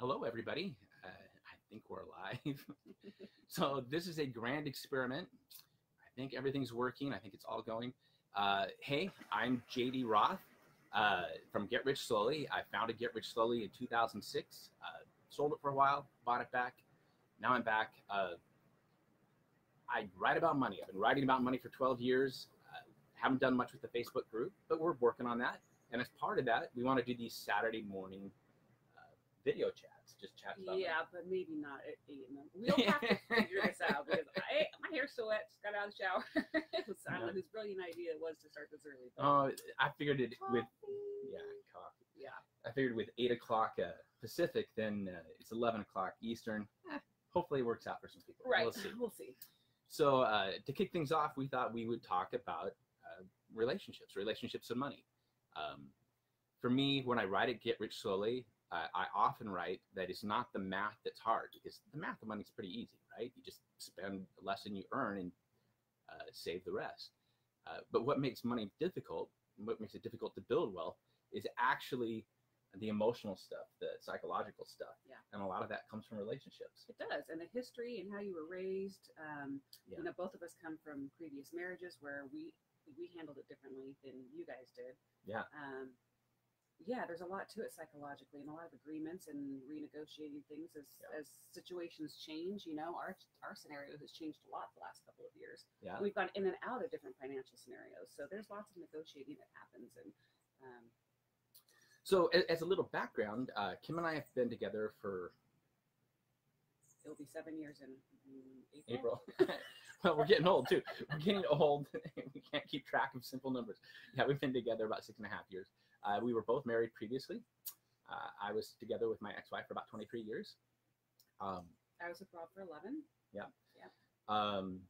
Hello, everybody. Uh, I think we're live. so this is a grand experiment. I think everything's working. I think it's all going. Uh, hey, I'm JD Roth uh, from Get Rich Slowly. I founded Get Rich Slowly in 2006. Uh, sold it for a while, bought it back. Now I'm back. Uh, I write about money. I've been writing about money for 12 years. Uh, haven't done much with the Facebook group, but we're working on that. And as part of that, we want to do these Saturday morning video chats, just about Yeah, but maybe not at eight in the We'll have to figure this out because I, my hair's so wet. Just got out of the shower. was I don't know whose brilliant idea it was to start this early. Oh, I figured it with yeah coffee. Yeah. I figured with eight o'clock uh, Pacific, then uh, it's eleven o'clock Eastern. Eh, hopefully, it works out for some people. Right. We'll see. We'll see. So uh, to kick things off, we thought we would talk about uh, relationships, relationships and money. Um, for me, when I write it, Get Rich Slowly, uh, I often write that it's not the math that's hard because the math of money is pretty easy, right? You just spend less than you earn and uh, save the rest. Uh, but what makes money difficult, what makes it difficult to build wealth, is actually the emotional stuff, the psychological stuff. Yeah. And a lot of that comes from relationships. It does, and the history and how you were raised. Um, Yeah. You know, both of us come from previous marriages where we we handled it differently than you guys did. Yeah. Um, yeah, there's a lot to it psychologically, and a lot of agreements and renegotiating things as Yeah. as situations change. You know, our our scenario has changed a lot the last couple of years. Yeah. We've gone in and out of different financial scenarios, so there's lots of negotiating that happens, and um, So, as a little background, uh, Kim and I have been together for it'll be seven years in mm, April. April. well, we're getting old too. We're getting old. we can't keep track of simple numbers. Yeah, we've been together about six and a half years. Uh, we were both married previously. Uh, I was together with my ex-wife for about 23 years. Um, I was with Rob for eleven. um,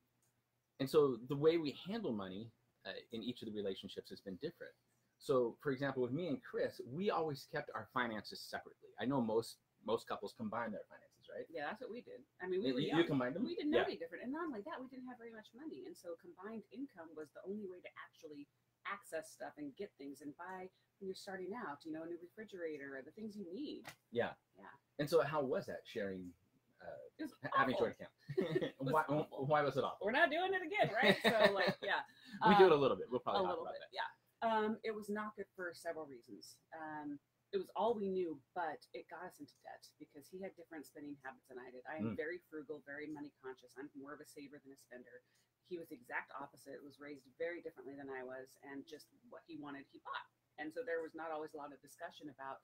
and so the way we handle money uh, in each of the relationships has been different. So, for example, with me and Chris, we always kept our finances separately. I know most most couples combine their finances, right? Yeah, that's what we did. I mean, we You- were young. you combined them. we didn't know Yeah. any different. And not only that, we didn't have very much money. And so combined income was the only way to actually access stuff and get things and buy when you're starting out, you know, a new refrigerator or the things you need. Yeah. Yeah. And so, how was that sharing, uh, having awful. joint account? why, awful. why was it awful? We're not doing it again, right? So like, yeah. we do it a Um, little bit. We'll probably a talk little about bit, yeah. Um, it was not good for several reasons. Um, it was all we knew, but it got us into debt because he had different spending habits than I did. I am Mm. very frugal, very money conscious. I'm more of a saver than a spender. He was the exact opposite. Was raised very differently than I was, and just what he wanted, he bought. And so there was not always a lot of discussion about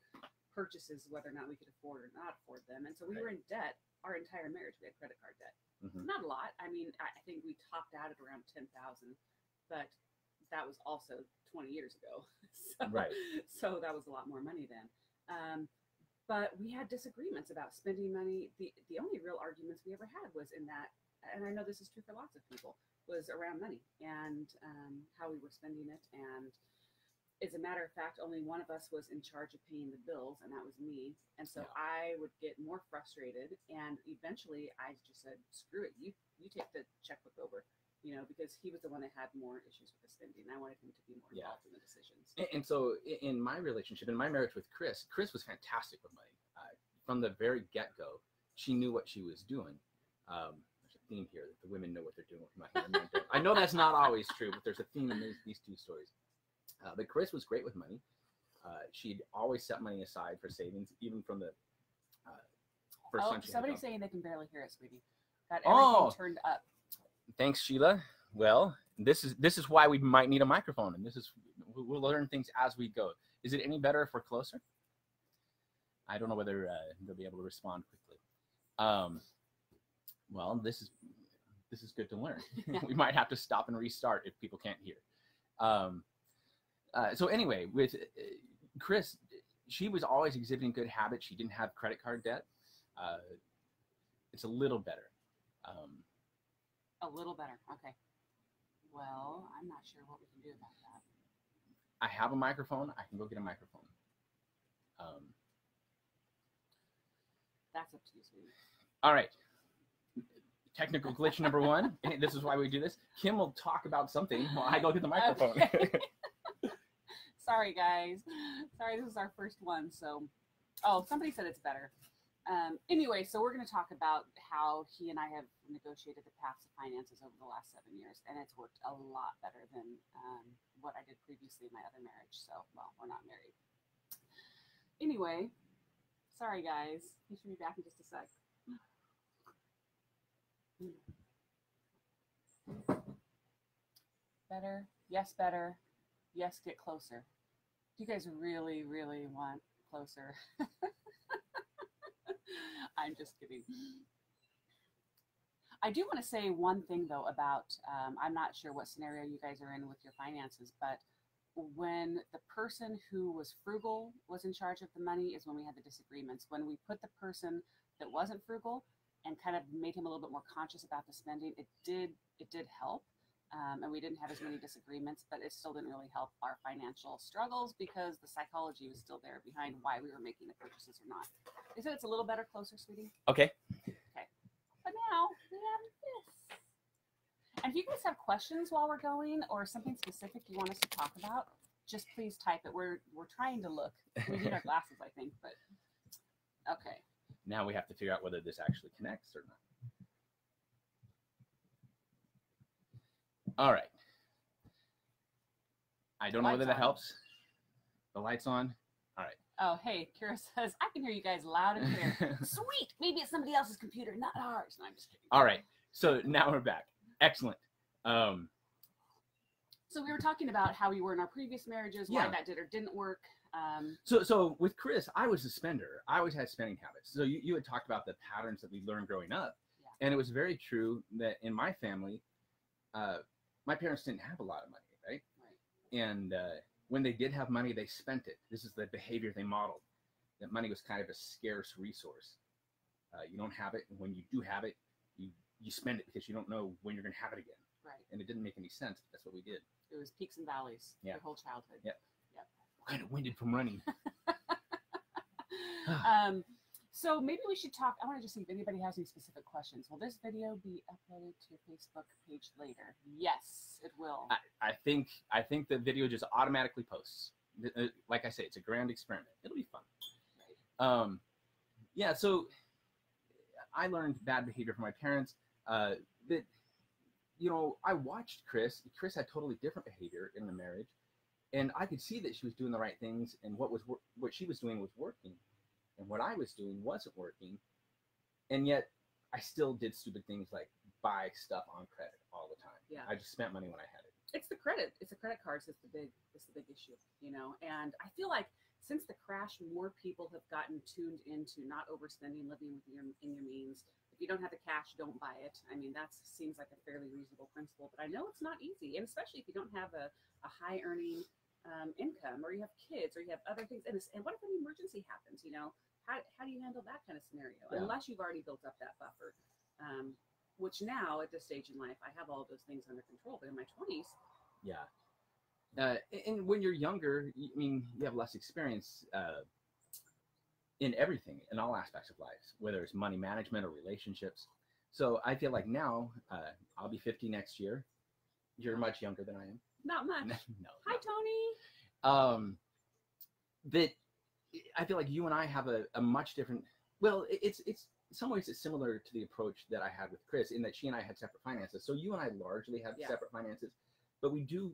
purchases, whether or not we could afford or not afford them. And so we Right. were in debt our entire marriage. We had credit card debt Mhm. not a lot. I mean, I think we topped out at around ten thousand, but that was also twenty years ago. so, Right. So that was a lot more money then. Um, but we had disagreements about spending money. The the only real arguments we ever had was in that, and I know this is true for lots of people, was around money and um, how we were spending it. And as a matter of fact, only one of us was in charge of paying the bills, and that was me. And so Yeah. I would get more frustrated, and eventually I just said, "Screw it, you you take the checkbook over." You know, because he was the one that had more issues with the spending. I wanted him to be more Yeah. involved in the decisions. And, and so, in my relationship, in my marriage with Chris, Chris was fantastic with money. Uh, from the very get go, she knew what she was doing. Um, theme here that the women know what they're doing. with money, and the men don't. I know that's not always true, but there's a theme in these, these two stories. Uh, but Chris was great with money. Uh, she'd always set money aside for savings, even from the uh, first oh, time she somebody's saying they can barely hear it, sweetie. Got everything Oh. turned up. Thanks, Sheila. Well, this is this is why we might need a microphone, and this is we'll we'll learn things as we go. Is it any better if we're closer? I don't know whether uh, they'll be able to respond quickly. Um, well, this is this is good to learn. we might have to stop and restart if people can't hear. Um, uh, so anyway, with uh, Chris, she was always exhibiting good habits. She didn't have credit card debt. Uh, it's a little better. Um, A little better. Okay. Well, I'm not sure what we can do about that. I have a microphone. I can go get a microphone. Um, That's up to you, sweetie. all right. Technical glitch number one. this is why we do this. Kim will talk about something while I go get the microphone. Okay. Sorry, guys. Sorry, this is our first one. So, oh, somebody said it's better. Um, anyway, so we're going to talk about how he and I have negotiated the paths of finances over the last seven years, and it's worked a lot better than um, what I did previously in my other marriage. So, well, we're not married. Anyway, sorry guys. He should be back in just a sec. Better? Yes, better. Yes, get closer. Do you guys really, really want closer? I'm just kidding. I do want to say one thing though about um, I'm not sure what scenario you guys are in with your finances, but when the person who was frugal was in charge of the money is when we had the disagreements. When we put the person that wasn't frugal and kind of made him a little bit more conscious about the spending, it did it did help. Um, and we didn't have as many disagreements, but it still didn't really help our financial struggles because the psychology was still there behind why we were making the purchases or not. Is it it's a little better closer, sweetie? Okay. Okay. But now we have this. And if you guys have questions while we're going or something specific you want us to talk about, just please type it. We're we're trying to look. We need our glasses, I think, but okay. Now we have to figure out whether this actually connects or not. All right. I don't know whether that on. helps. The lights on. All right. Oh, hey, Kira says I can hear you guys loud and clear. Sweet. Maybe it's somebody else's computer, not ours. No, I'm just kidding. All right. So now we're back. Excellent. Um, So we were talking about how we were in our previous marriages, why Yeah. that did or didn't work. Um, so so with Chris, I was a spender. I always had spending habits. So you, you had talked about the patterns that we learned growing up. Yeah. And it was very true that in my family, uh, my parents didn't have a lot of money, right? right. and uh, when they did have money, they spent it. This is the behavior they modeled. That money was kind of a scarce resource. Uh, you don't have it, and when you do have it, you you spend it because you don't know when you're going to have it again. Right. And it didn't make any sense. But that's what we did. It was peaks and valleys Yeah. your whole childhood. Yeah. Kind of winded from running. um, so maybe we should talk. I want to just see if anybody has any specific questions. Will this video be uploaded to your Facebook page later? Yes, it will. I, I think I think the video just automatically posts. Uh, Like I say, it's a grand experiment. It'll be fun. Um, yeah. So I learned bad behavior from my parents. Uh, that you know, I watched Chris. Chris had totally different behavior in the marriage, and I could see that she was doing the right things, and what was what she was doing was working, and what I was doing wasn't working, and yet I still did stupid things like buy stuff on credit all the time. Yeah. I just spent money when I had it. it's the credit. It's the credit cards. It's the big. It's the big issue. You know, and I feel like since the crash, more people have gotten tuned into not overspending, living within your in your means. If you don't have the cash, don't buy it. I mean, that seems like a fairly reasonable principle, but I know it's not easy, and especially if you don't have a, a high earning um, income, or you have kids, or you have other things. And, and what if an emergency happens? You know, how how do you handle that kind of scenario? Yeah. Unless you've already built up that buffer. Um, which now at this stage in life, I have all those things under control. But in my twenties, Yeah. Uh, and when you're younger, I mean, you have less experience uh, in everything, in all aspects of life, whether it's money management or relationships. So I feel like now, uh, I'll be 50 next year. You're much younger than I am. Not much. no. Hi, Tony. Um, that I feel like you and I have a, a much different. Well, it's it's in some ways it's similar to the approach that I had with Chris in that she and I had separate finances. So you and I largely have Yeah. separate finances, but we do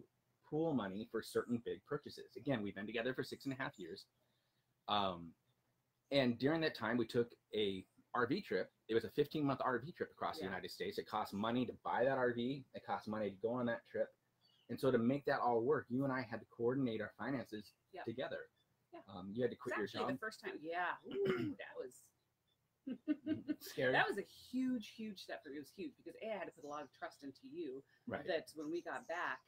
pool money for certain big purchases. Again, we've been together for six and a half years. Um, and during that time, we took a RV trip. It was a 15 month RV trip across the United States. It cost money to buy that RV. It cost money to go on that trip. And so to make that all work, you and I had to coordinate our finances Yep. together. Yeah. Um, you had to quit your job. the first time. Yeah, Ooh, that was Scary. that was a huge, huge step for me. It was huge because a I had to put a lot of trust into you right. that when we got back,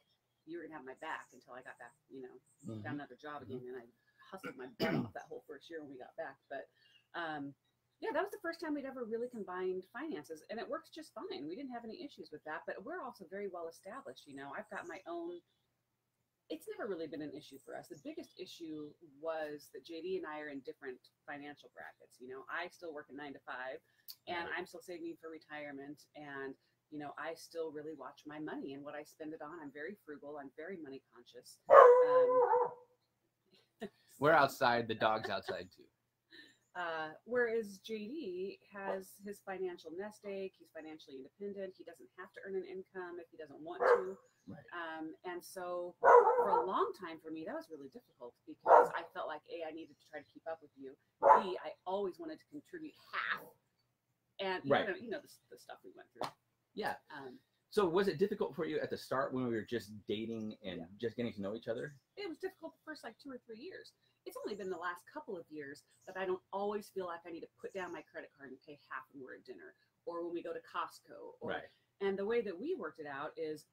you were gonna have my back until I got back. You know, Mhm. found another job Mhm. again, and I hustled my butt off that whole first year when we got back. But um, yeah, that was the first time we'd ever really combined finances, and it works just fine. We didn't have any issues with that. But we're also very well established. You know, I've got my own. It's never really been an issue for us. The biggest issue was that JD and I are in different financial brackets. You know, I still work a nine to five, and. I'm still saving for retirement, and you know, I still really watch my money and what I spend it on. I'm very frugal. I'm very money conscious. Um, We're outside. The dog's outside too. Uh, whereas JD has his financial nest egg. He's financially independent. He doesn't have to earn an income if he doesn't want to. Right. Um, and so for a long time for me, that was really difficult because I felt like A, I needed to try to keep up with you. B, I always wanted to contribute half. And you Right. know, you know the, the stuff we went through. Yeah. Um, So was it difficult for you at the start when we were just dating and Yeah. just getting to know each other? it was difficult the first like two or three years. It's only been the last couple of years that I don't always feel like I need to put down my credit card and pay half when we're at dinner or when we go to Costco. Or, Right. And the way that we worked it out is,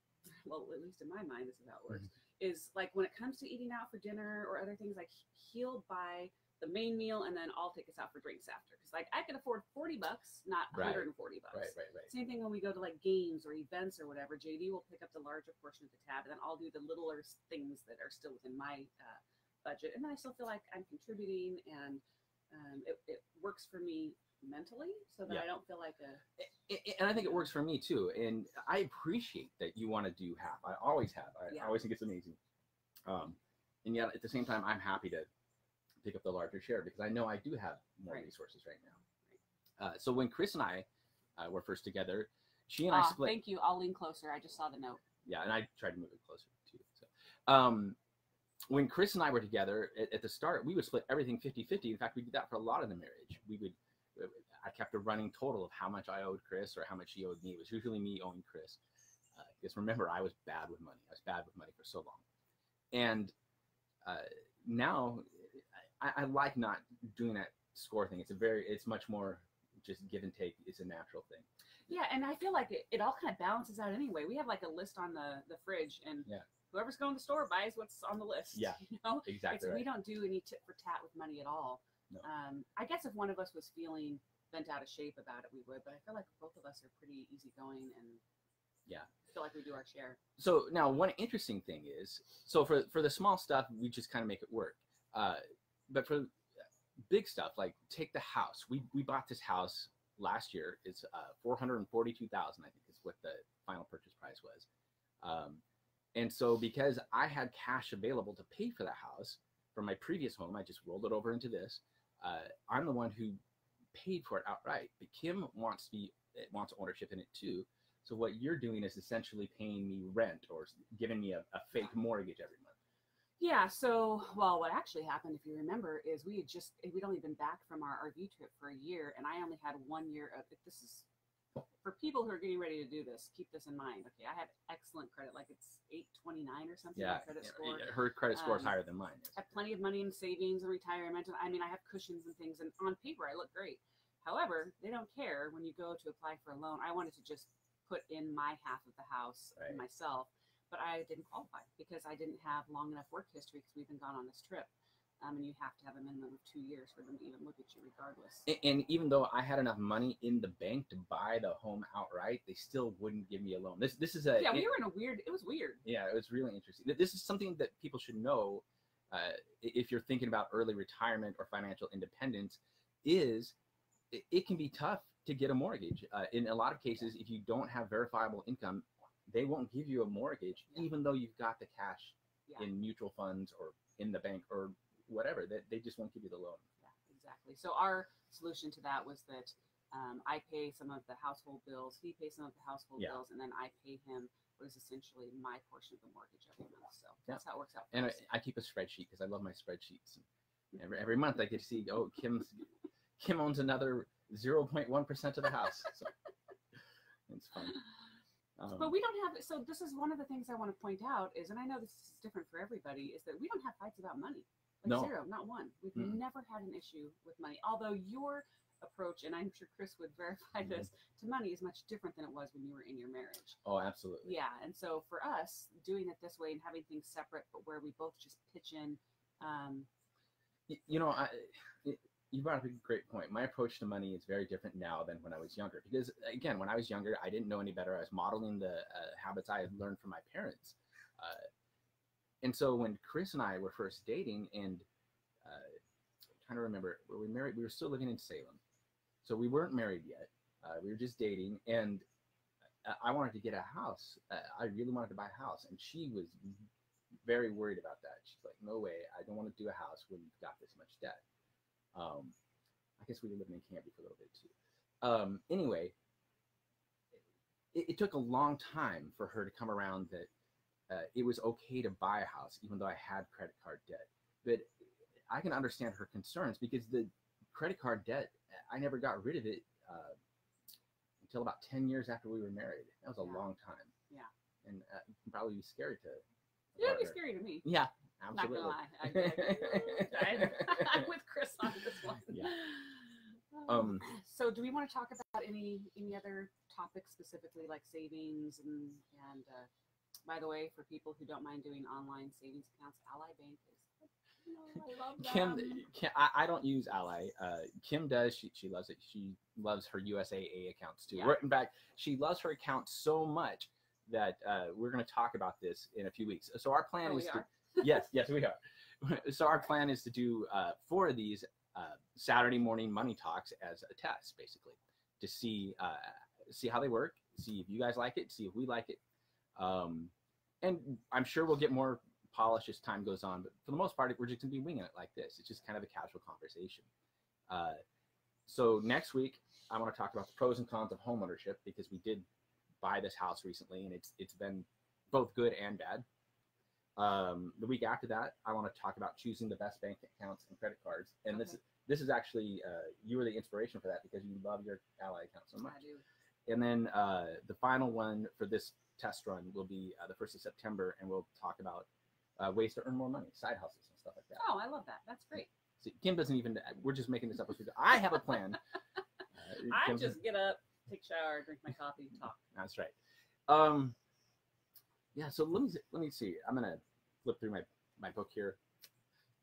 well, at least in my mind, this is how it works. Is like when it comes to eating out for dinner or other things, like he'll buy the main meal and then I'll take us out for drinks after. Because like I can afford forty bucks, not Right. 140 bucks. Right, right, right. Same thing when we go to like games or events or whatever. JD will pick up the larger portion of the tab, and then I'll do the littler things that are still within my uh, budget. And then I still feel like I'm contributing, and um, it, it works for me mentally, so that Yeah. I don't feel like a and I think it works for me too. And I appreciate that you want to do half. I always have. I Yeah. always think it's amazing. Um, and yet at the same time, I'm happy to pick up the larger share because I know I do have more Right. resources right now. Uh, so when Chris and I uh, were first together, she and I Ah, split. Thank you. I'll lean closer. I just saw the note. yeah, and I tried to move it closer too. So, um, when Chris and I were together at, at the start, we would split everything 50 50. In fact, we did that for a lot of the marriage. We would, I kept a running total of how much I owed Chris or how much he owed me. It was usually me owing Chris. Uh, because remember, I was bad with money. I was bad with money for so long. And uh, now I, I like not doing that score thing. It's a very, it's much more just give and take. It's a natural thing. Yeah, and I feel like it, it all kind of balances out anyway. We have like a list on the the fridge, and Yeah. Whoever's going to the store buys what's on the list. Yeah. you know. Exactly right. We don't do any tit for tat with money at all. No. Um, I guess if one of us was feeling bent out of shape about it, we would. But I feel like both of us are pretty easygoing and Yeah. feel like we do our share. so now one interesting thing is so for for the small stuff we just kind of make it work uh but for big stuff like take the house we we bought this house last year it's uh 442000 i think is what the final purchase price was um and so because i had cash available to pay for the house from my previous home i just rolled it over into this uh i'm the one who paid for it outright but kim wants to be wants ownership in it too so what you're doing is essentially paying me rent or giving me a, a fake mortgage every month. Yeah. So, well, what actually happened, if you remember, is we had just we'd only been back from our RV trip for a year, and I only had one year of. This is for people who are getting ready to do this, keep this in mind. Okay, I have excellent credit, like it's eight twenty nine or something. Yeah, credit score. yeah, her credit score is Um, higher than mine. I have plenty of money in savings and retirement. I mean, I have cushions and things, and on paper, I look great. However, they don't care when you go to apply for a loan. I wanted to just put in my half of the house Right. myself, but I didn't qualify because I didn't have long enough work history because we've been gone on this trip. Um, and you have to have a minimum of two years for them to even look at you, regardless. A- And even though I had enough money in the bank to buy the home outright, they still wouldn't give me a loan. This this is a yeah, we were in a weird. It was weird. yeah, it was really interesting. This is something that people should know uh, if you're thinking about early retirement or financial independence. Is it, it can be tough to get a mortgage. Uh, in a lot of cases, if you don't have verifiable income, they won't give you a mortgage, Yeah. even though you've got the cash Yeah. in mutual funds or in the bank or whatever. They, they just won't give you the loan. Yeah, exactly. So our solution to that was that um, I pay some of the household bills, he pays some of the household Yeah. bills, and then I pay him what is essentially my portion of the mortgage every month. So Yeah. that's how it works out. And I. I keep a spreadsheet because I love my spreadsheets. Every, every month I get to see, oh, Kim's Kim owns another 0.1 percent of the house. So it's fun. Um, but we don't have so this is one of the things I want to point out is and I know this is different for everybody is that we don't have fights about money. Like No. zero, not one. We've Mm-mm. never had an issue with money. Although your approach, and I'm sure Chris would verify Mhm. this, to money is much different than it was when you were in your marriage. oh, absolutely. Yeah, and so for us, doing it this way and having things separate, but where we both just pitch in, um, Y- You know, I, it, you brought up a great point. My approach to money is very different now than when I was younger. Because again, when I was younger, I didn't know any better. I was modeling the uh, habits I had learned from my parents. Uh, and so when Chris and I were first dating, and uh, I'm trying to remember, were we married? We were still living in Salem, so we weren't married yet. Uh, we were just dating, and I- wanted to get a house. Uh, I really wanted to buy a house, and she was very worried about that. She's like, "No way, I don't want to do a house when you've got this much debt." Um, I guess we were living in Canby for a little bit too. Um, anyway, it, it took a long time for her to come around that uh, it was okay to buy a house, even though I had credit card debt. But I can understand her concerns because the credit card debt, I never got rid of it uh, until about 10 years after we were married. That was a Yeah. long time. Yeah. And uh, probably be scary to. Yeah, it'd be scary to me. Yeah, Not absolutely. gonna lie. I'd be like, "Mm, I- I'm with Chris on this one. Yeah. Um, so do we want to talk about any any other topics specifically like savings and and uh, by the way for people who don't mind doing online savings accounts Ally bank is know, I love Kim. Kim I, I don't use Ally. Uh, Kim does. She, she loves it. She loves her USAA accounts too. Yeah. In fact, she loves her account so much that uh, we're going to talk about this in a few weeks. So our plan Oh, is to, yes, yes, we are. So our plan is to do uh, four of these uh, Saturday morning money talks as a test, basically, to see uh, see how they work, see if you guys like it, see if we like it, um, and I'm sure we'll get more polished as time goes on. But for the most part, we're just gonna be winging it like this. It's just kind of a casual conversation. Uh, so next week, I want to talk about the pros and cons of homeownership because we did buy this house recently, and it's it's been both good and bad. Um, the week after that, I want to talk about choosing the best bank accounts and credit cards. And this this is actually uh, you were the inspiration for that because you love your Ally account so much. I do. And then uh, the final one for this test run will be uh, the first of September, and we'll talk about uh, ways to earn more money, side hustles, and stuff like that. Oh, I love that. That's great. See, Kim doesn't even. We're just making this up as we go. I have a plan. Uh, I just get up, take a shower, drink my coffee, talk. That's right. Um, yeah. So let me let me see. I'm gonna flip through my my book here.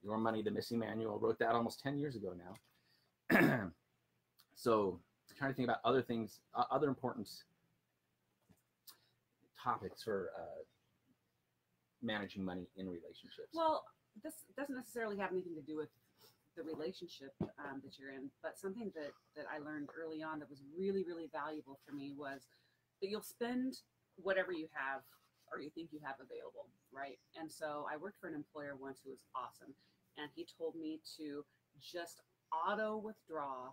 Your Money: The Missing Manual. Wrote that almost ten years ago now. so trying to think about other things, uh, other important topics for uh, managing money in relationships. Well, this doesn't necessarily have anything to do with the relationship um, that you're in, but something that that I learned early on that was really really valuable for me was that you'll spend whatever you have or you think you have available, right? And so I worked for an employer once who was awesome, and he told me to just auto withdraw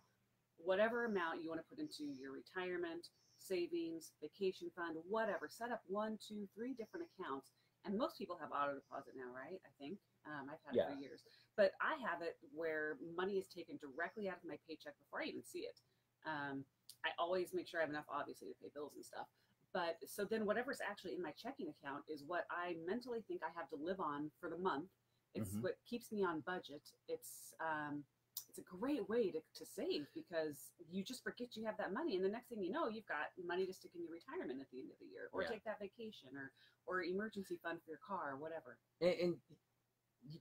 whatever amount you want to put into your retirement savings vacation fund whatever set up one two three different accounts and most people have auto deposit now, right? I think um, I've had it Yeah. for years, but I have it where money is taken directly out of my paycheck before I even see it. Um, I always make sure I have enough, obviously, to pay bills and stuff. But so then whatever's actually in my checking account is what I mentally think I have to live on for the month. It's Mhm. what keeps me on budget. It's um, it's a great way to, to save because you just forget you have that money and the next thing you know you've got money to stick in your retirement at the end of the year or Yeah. take that vacation or or emergency fund for your car or whatever And, and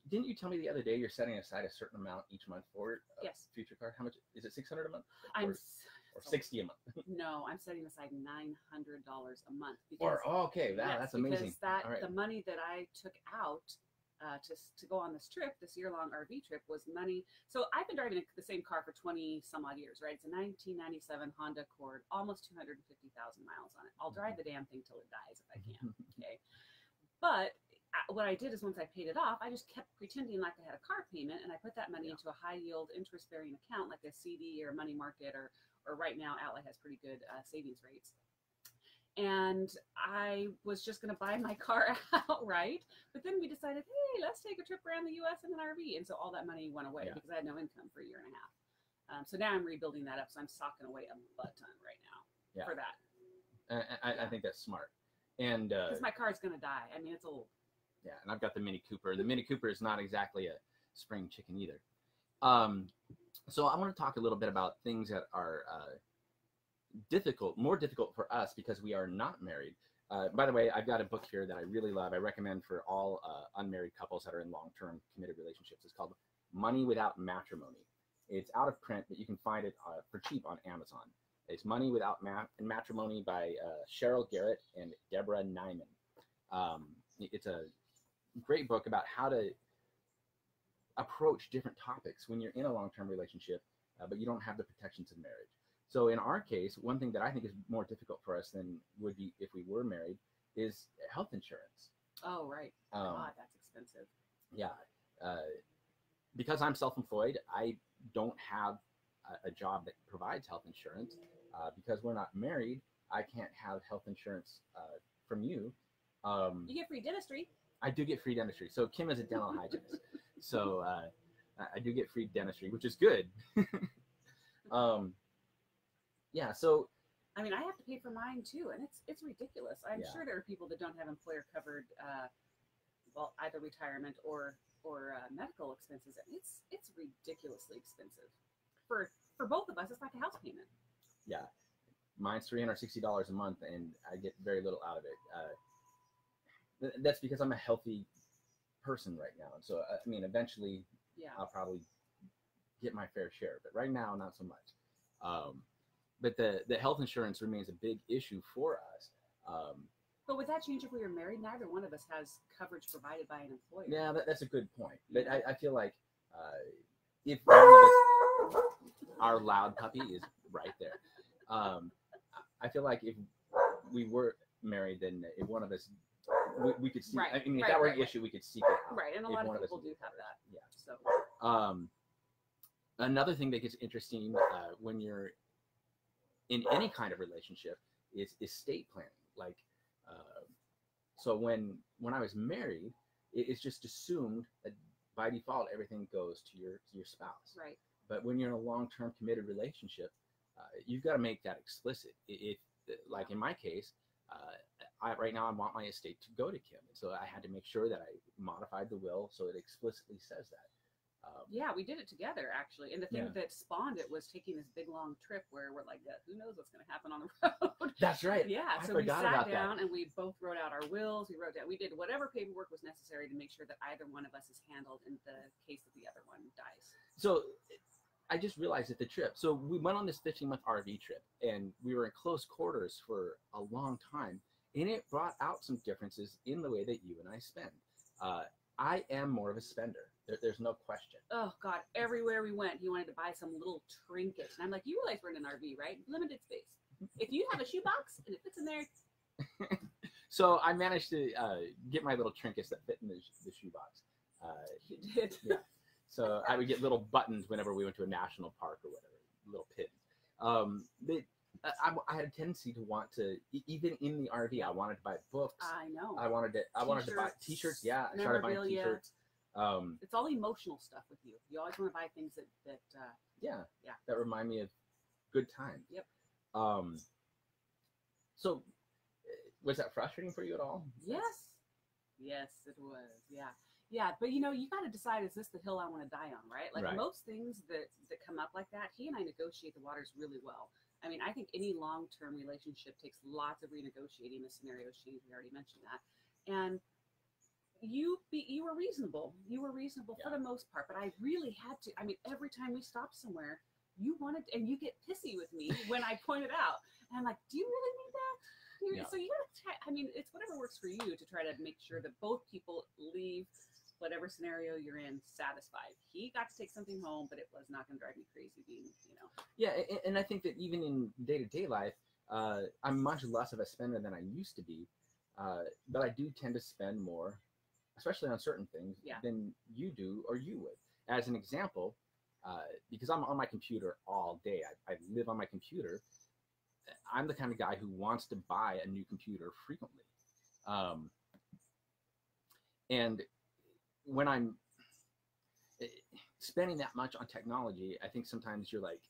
didn't you tell me the other day you're setting aside a certain amount each month for a Yes. future car How much is it? Six hundred a month? i'm or, or sixty a month? no i'm setting aside $900 a month Or oh, okay, wow, Yes, that's amazing. Because that right. the money that I took out uh, to to go on this trip, this year long RV trip, was money. So I've been driving the same car for twenty some odd years, right? It's a 1997 Honda Accord, almost 250,000 miles on it. I'll drive the damn thing till it dies if I can. okay, but. uh, What I did is once I paid it off, I just kept pretending like I had a car payment, and I put that money Yeah. into a high yield interest bearing account like a CD or money market, or or right now Ally has pretty good uh, savings rates and I was just going to buy my car outright. But then we decided, hey, let's take a trip around the U.S. in an RV, and so all that money went away Yeah. because I had no income for a year and a half. Um, so now I'm rebuilding that up. So I'm socking away a butt ton right now Yeah. for that I, I, I think that's smart. And uh, because my car's going to die. I mean, it's old. yeah, and I've got the Mini Cooper. The Mini Cooper is not exactly a spring chicken either. Um, so I want to talk a little bit about things that are uh, difficult, more difficult for us because we are not married. Uh, by the way, I've got a book here that I really love. I recommend for all uh, unmarried couples that are in long-term committed relationships. It's called Money Without Matrimony. It's out of print, but you can find it uh, for cheap on Amazon. It's Money Without Ma- Matrimony by uh, Sheryl Garrett and Deborah Neiman. Um, it's a great book about how to approach different topics when you're in a long-term relationship, uh, but you don't have the protections of marriage. So in our case, one thing that I think is more difficult for us than would be if we were married is health insurance. Oh, right. Um, God, that's expensive. yeah, uh, because I'm self-employed, I don't have a, a job that provides health insurance. Uh, because we're not married, I can't have health insurance uh, from you. Um, You get free dentistry. I do get free dentistry. So Kim is a dental hygienist. So uh, I- I do get free dentistry, which is good. um, yeah. So I mean, I have to pay for mine too, and it's it's ridiculous. I'm Yeah. sure there are people that don't have employer covered, uh, well, either retirement or or uh, medical expenses. and It's it's ridiculously expensive for for both of us. It's like a house payment. yeah, mine's three hundred sixty dollars a month, and I get very little out of it. Uh, th- that's because I'm a healthy person right now, and so uh, I mean, eventually Yeah. I'll probably get my fair share, but right now, not so much. Um, but the the health insurance remains a big issue for us. Um, But would that change if we were married? Neither one of us has coverage provided by an employer. Yeah, that, that's a good point. But I, I feel like uh, if us, our loud puppy is right there. Um, I- feel like if we were married, then if one of us, we, we could see. Right, I mean, if right, that were right, an issue, we could seek it out. Right, and a lot of people do have that. Yeah. So Um, another thing that gets interesting uh, when you're in any kind of relationship is estate planning. Like, uh, so when when I was married, it, it's just assumed that by default everything goes to your your spouse. right. But when you're in a long term committed relationship, uh, you've got to make that explicit. If, like in my case, uh, I, right now I want my estate to go to Kim, and so I had to make sure that I modified the will so it explicitly says that. Um, Yeah, we did it together actually. And the thing Yeah. that spawned it was taking this big long trip where we're like, "Yeah, who knows what's going to happen on the road. That's right. Yeah, I so we sat down that. and we both wrote out our wills. We wrote down, we did whatever paperwork was necessary to make sure that either one of us is handled in the case that the other one dies. So I just realized at the trip. So we went on this 15 month RV trip, and we were in close quarters for a long time, and it brought out some differences in the way that you and I spend. Uh, I am more of a spender. There, there's no question. Oh God, everywhere we went, he wanted to buy some little trinket, and I'm like, you realize we're in an RV, right? Limited space. If you have a shoebox and it fits in there, So I managed to uh, get my little trinkets that fit in the, the shoebox. Uh, you did. Yeah. So I would get little buttons whenever we went to a national park or whatever, little pins. Um, they, I, I had a tendency to want to, even in the RV, I wanted to buy books. I know. I wanted to, I wanted to buy T-shirts. Yeah, I started buying. T-shirts. Um, it's all emotional stuff with you. You always want to buy things that that uh, yeah, Yeah. that remind me of good times. Yep. Um, so, was that frustrating for you at all? Yes. Yes, it was. Yeah. Yeah. But you know, you got to decide is this the hill I want to die on, right? Like Right. most things that, that come up like that, he and I negotiate the waters really well. I mean, I think any long term relationship takes lots of renegotiating the scenario change. We already mentioned that. And you be you were reasonable. You were reasonable for the most part, but I really had to. I mean, every time we stopped somewhere, you wanted, and you get pissy with me when I point it out. And I'm like, do you really need that? You- Yeah. So you gotta try. I mean, it's whatever works for you to try to make sure that both people leave whatever scenario you're in satisfied. He got to take something home, but it was not going to drive me crazy being, you know. Yeah, a- and I think that even in day to day life, uh, I'm much less of a spender than I used to be. Uh, but I do tend to spend more, especially on certain things, Yeah. than you do or you would. As an example, uh, because I'm on my computer all day, I, I live on my computer. I'm the kind of guy who wants to buy a new computer frequently. Um, and when I'm eh, spending that much on technology, I think sometimes you're like,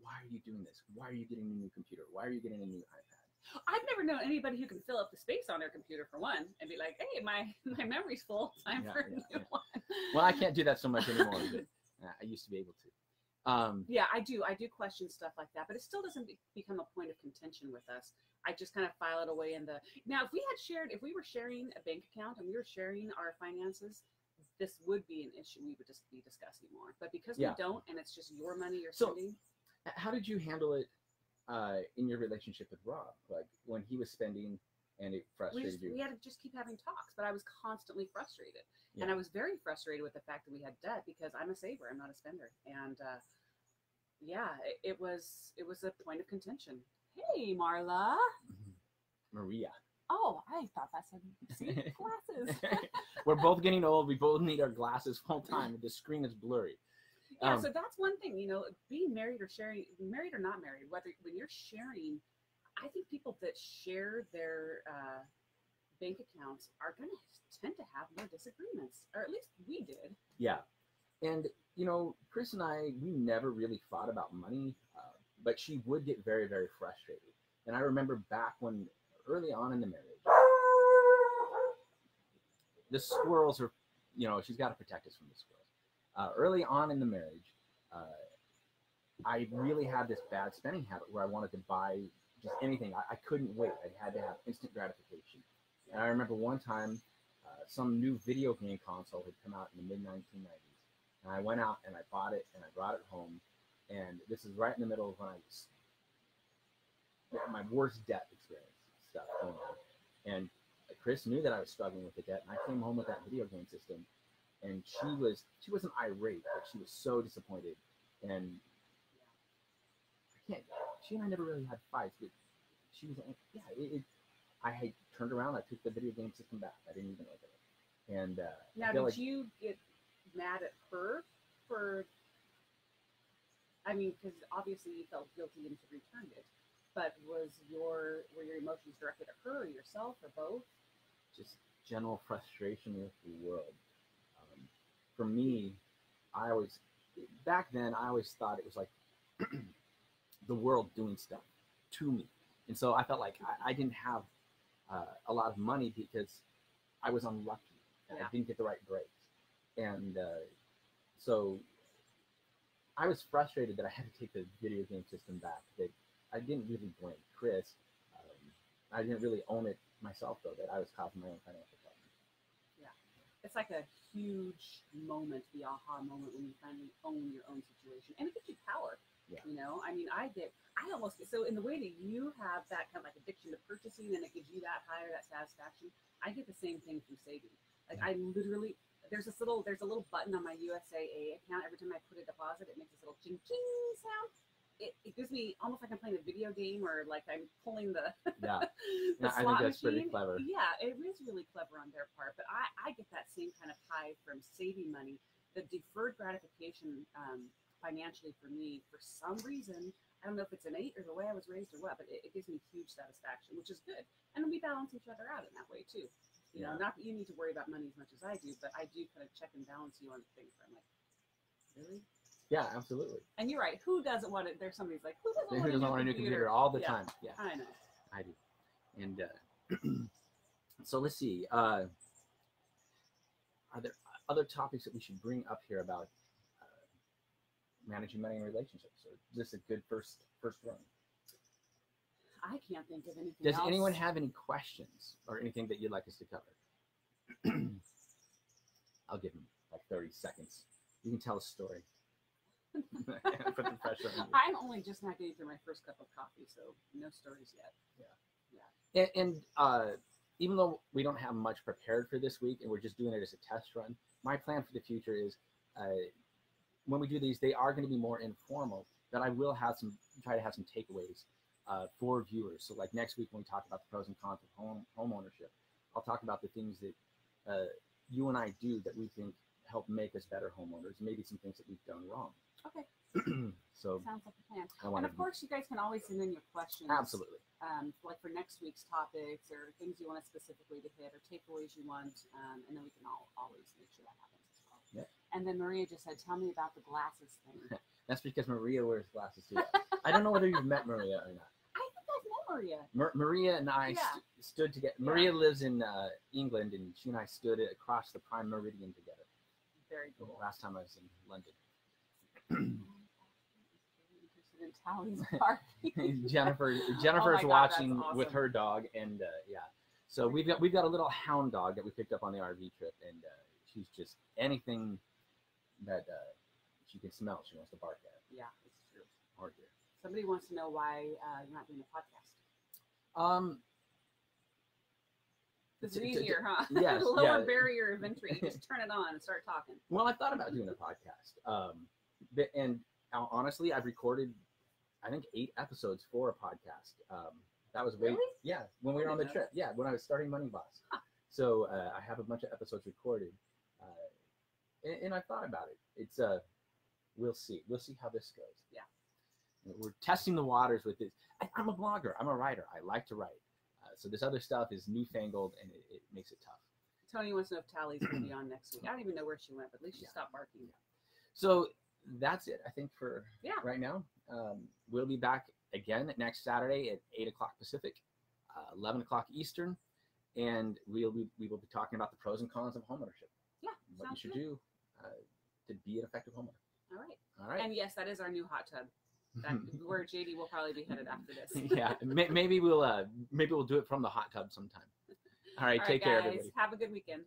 why are you doing this? Why are you getting a new computer? Why are you getting a new iPad? I've never known anybody who can fill up the space on their computer for one and be like, hey, my my memory's full. Time Yeah, for a yeah, new yeah. one. Well, I can't do that so much anymore, but I used to be able to. Um, Yeah, I do. I do question stuff like that, but it still doesn't be- become a point of contention with us. I just kind of file it away in the. Now, if we had shared, if we were sharing a bank account and we were sharing our finances, this would be an issue we would just be discussing more. But because Yeah. we don't, and it's just your money you're So, spending, how did you handle it uh, in your relationship with Rob? Like when he was spending and it we frustrated just you? we had to just keep having talks. But I was constantly frustrated, and I was very frustrated with the fact that we had debt because I'm a saver, I'm not a spender, and uh, yeah, it, it was it was a point of contention. Hey, Marla. Mhm. Maria. Oh, I thought that said see glasses. We're both getting old. We both need our glasses full time. The screen is blurry. Yeah, Um, so that's one thing, you know, being married or sharing, married or not married, whether when you're sharing, I think people that share their uh, bank accounts are going to tend to have more disagreements, or at least we did. Yeah. And, you know, Chris and I, we never really fought about money, uh, but she would get very, very frustrated. And I remember back when, early on in the marriage, the squirrels are, you know, she's got to protect us from the squirrels. Uh, early on in the marriage, uh, I really had this bad spending habit where I wanted to buy just anything. I, I couldn't wait. I had to have instant gratification. And I remember one time, uh, some new video game console had come out in the mid 1990s. And I went out and I bought it and I brought it home. And this is right in the middle of when I was my worst debt experience stuff. And Chris knew that I was struggling with the debt, and I came home with that video game system. And she was she wasn't irate, but she was so disappointed. And I can't. She and I never really had fights, but she was like, yeah. It, it, I had turned around. I took the video game system back. I didn't even look at it. And uh, Now, did like- you get mad at her for? I mean, because obviously you felt guilty and should returned it, but was your were your emotions directed at her or yourself or both? just general frustration with the world. For me, I always back then I always thought it was like the world doing stuff to me, and so I felt like I, I didn't have uh, a lot of money because I was unlucky and Yeah. I didn't get the right breaks, and uh, so I was frustrated that I had to take the video game system back. That I didn't really blame Chris. Um, I didn't really own it myself though that I was causing my own financial. It's like a huge moment, the aha moment when you finally own your own situation, and it gives you power. Yeah. You know, I mean, I get, I almost get so in the way that you have that kind of like addiction to purchasing, and it gives you that higher that satisfaction. I get the same thing from saving. Like I literally, there's this little, there's a little button on my USAA account. Every time I put a deposit, it makes this little ching ching sound. It, it gives me almost like I'm playing a video game or like I'm pulling the Yeah, the Yeah, I think slot that's pretty machine. clever. Yeah, it is really clever on their part. But I, I get that same kind of high from saving money. The deferred gratification um, financially for me, for some reason, I don't know if it's innate or the way I was raised or what, but it, it gives me huge satisfaction, which is good. And we balance each other out in that way too. You know, not that you need to worry about money as much as I do, but I do kind of check and balance you on things where I'm like, really? Yeah, absolutely. And you're right. Who doesn't want it? There's somebody's like, who doesn't, Who want, doesn't want a new computer all the Yeah. time? Yeah, I know. I do. And uh, so let's see. Uh, are there other topics that we should bring up here about uh, managing money in relationships? Or is this a good first first run? I can't think of anything. Does else. anyone have any questions or anything that you'd like us to cover? I'll give him like 30 seconds. You can tell a story. I'm only just not getting through my first cup of coffee, so no stories yet. Yeah, And, and uh, even though we don't have much prepared for this week and we're just doing it as a test run, my plan for the future is uh, when we do these, they are going to be more informal, but I will have some, try to have some takeaways uh, for viewers. So, like next week when we talk about the pros and cons of home, home ownership, I'll talk about the things that uh, you and I do that we think help make us better homeowners, maybe some things that we've done wrong. Okay, so, sounds like a plan. And of course, you guys can always send in your questions. absolutely. Um, like for next week's topics or things you want us specifically to hit or takeaways you want, um, and then we can all always make sure that happens as well. Yep. And then Maria just said, "Tell me about the glasses thing." That's because Maria wears glasses too. I don't know whether you've met Maria or not. I think I've met Maria. Mar- Maria and I Yeah. st- stood together. Yeah. Maria lives in uh, England, and she and I stood across the Prime Meridian together. Very cool. Last time I was in London. Interested in Tally's party. Jennifer Jennifer's Oh God, watching that's with her dog, and uh, yeah. So we've got we've got a little hound dog that we picked up on the RV trip, and uh, she's just anything that uh, she can smell, she wants to bark at yeah, it's true. or hear. Somebody wants to know why uh, you're not doing a podcast. Um, It's easier, huh? yes, Lower yeah. barrier of entry. You just turn it on and start talking. Well, I thought about doing a podcast. Um, and uh, honestly, I've recorded, I think, eight episodes for a podcast. Um, that was way, Really? yeah, when we were on the trip. Yeah, when I was starting Money Boss. So uh, I have a bunch of episodes recorded, uh, and, and I thought about it. It's uh, we'll see. We'll see how this goes. Yeah. We're testing the waters with this. I, I'm a blogger. I'm a writer. I like to write. Uh, so this other stuff is newfangled and it, it makes it tough. Tony wants to know if Tally's going to be on next week. I don't even know where she went, but at least she Yeah. stopped barking. So that's it, I think, for Yeah. right now. Um, we'll be back again next Saturday at 8 o'clock Pacific, uh, 11 o'clock Eastern, and we'll be, we will be talking about the pros and cons of homeownership. Yeah, What you should good. do uh, to be an effective homeowner. All right. All right. And yes, that is our new hot tub. That, where JD will probably be headed after this. yeah, may, maybe we'll uh, maybe we'll do it from the hot tub sometime. All right, All take care, guys. everybody. Have a good weekend.